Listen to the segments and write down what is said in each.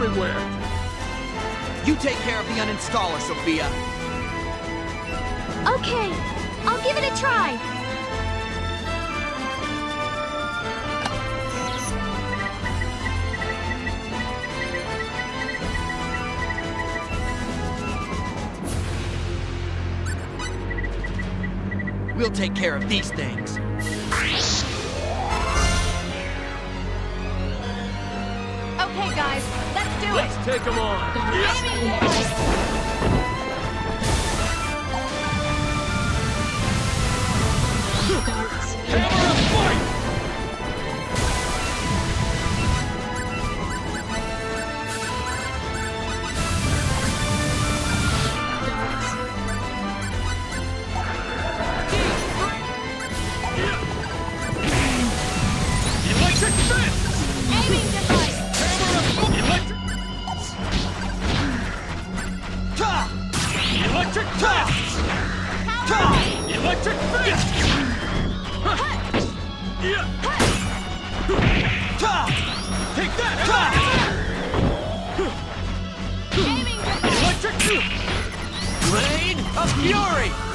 everywhere. You take care of the uninstaller, Sophia. Okay, I'll give it a try. We'll take care of these things. Do Let's it. take them on. Hammer and fight! Electric fist! Take that! Electric... Blade of Fury!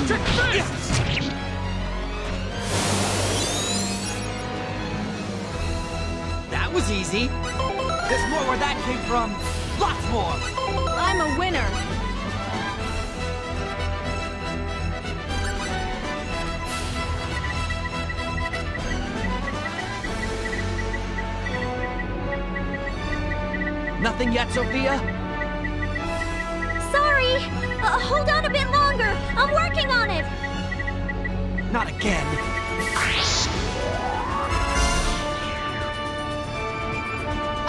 Electric fist! That was easy. There's more where that came from. Lots more. I'm a winner. Nothing yet, Sophia? Sorry. Uh, hold on a bit longer. I'm working on it. Not again.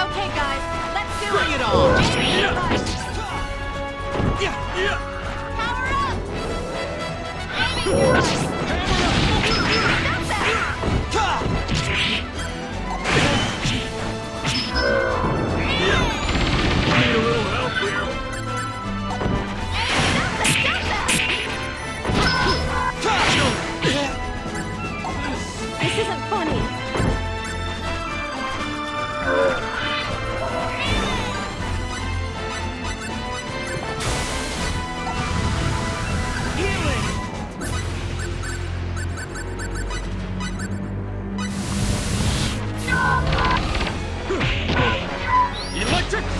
Okay, guys, let's do Bring it. it on!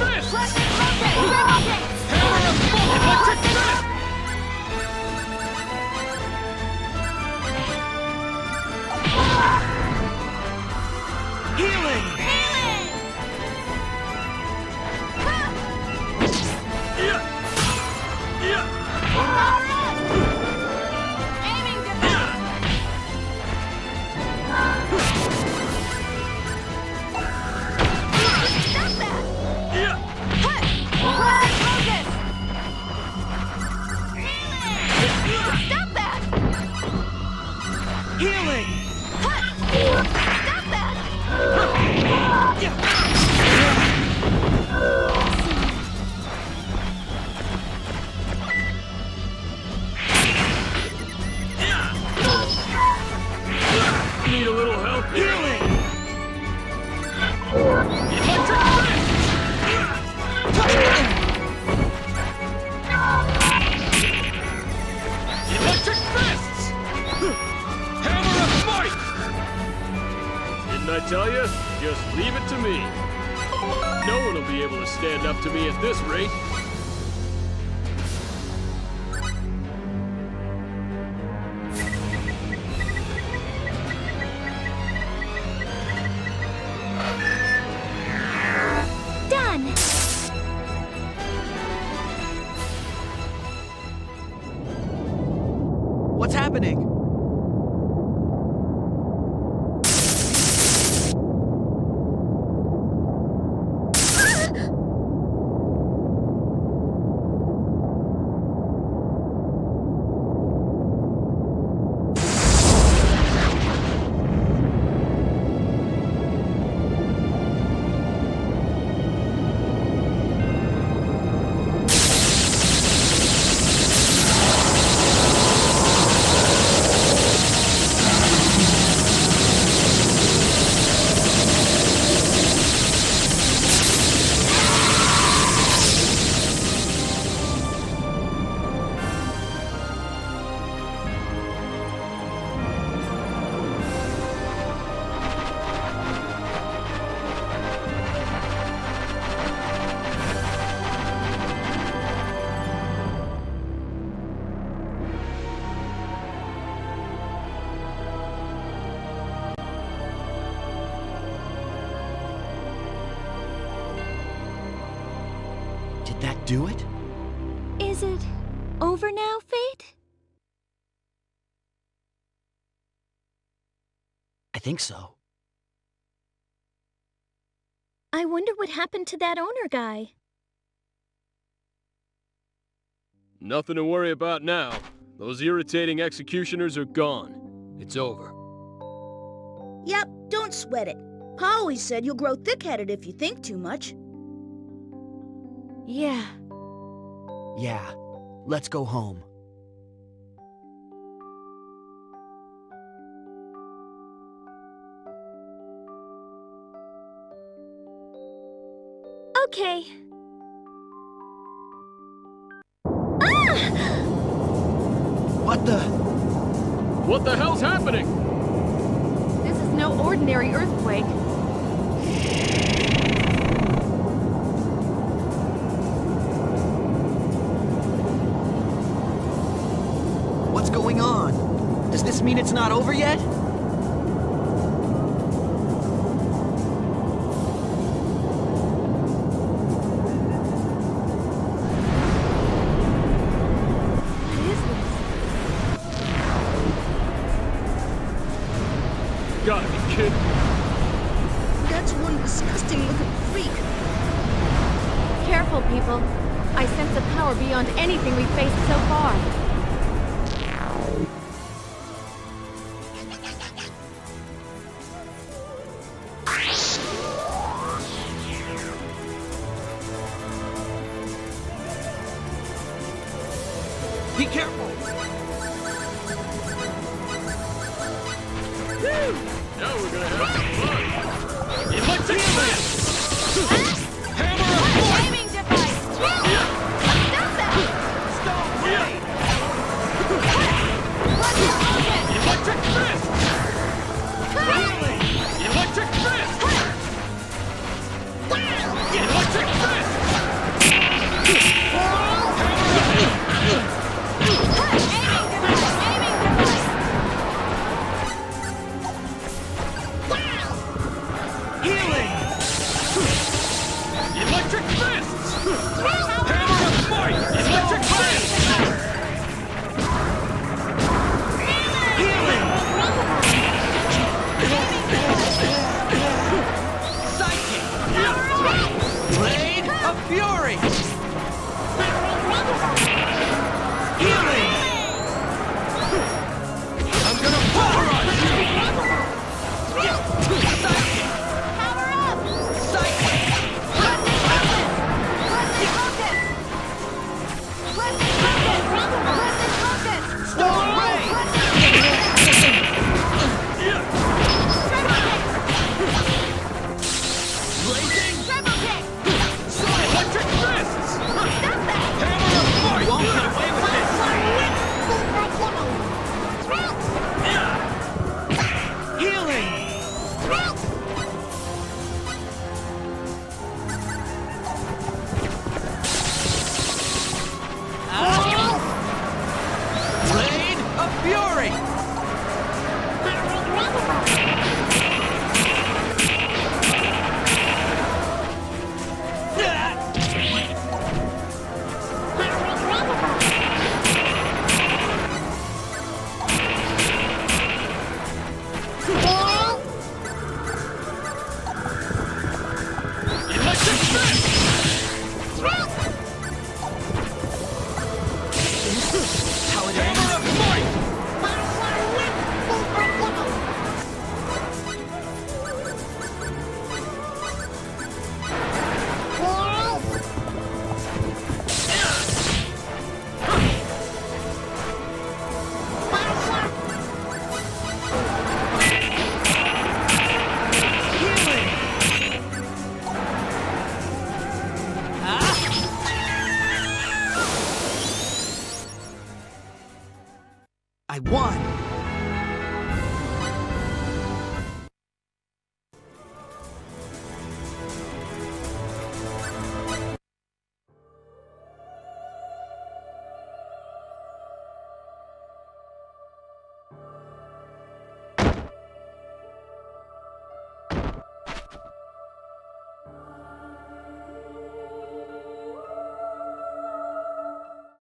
Electric fist! Hammer of! Electric fist! Tell you? Just leave it to me. No one will be able to stand up to me at this rate. Do it? Is it over now, Fayt? I think so. I wonder what happened to that owner guy. Nothing to worry about now. Those irritating executioners are gone. It's over. Yep, don't sweat it. Pa always said you'll grow thick-headed if you think too much. Yeah. Yeah, let's go home. Okay. What the? What the hell's happening? This is no ordinary earthquake. This mean it's not over yet? What is this? Gotta be kidding. That's one disgusting-looking freak. Careful, people. I sense a power beyond anything we've faced so far. Now we're gonna